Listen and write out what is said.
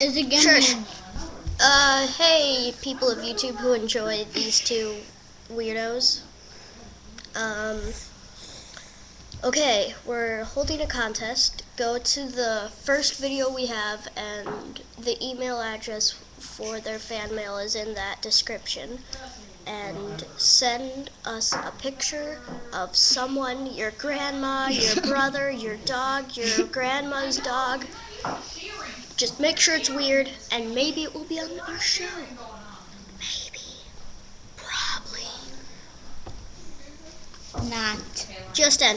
Is it gonna? Uh, hey, people of YouTube who enjoy these two weirdos. Um, okay, we're holding a contest. Go to the first video we have, and the email address for their fan mail is in that description. And send us a picture of someone, your grandma, your brother, your dog, your grandma's dog. Just make sure it's weird, and maybe it will be on our show. Maybe. Probably. Not. Just end.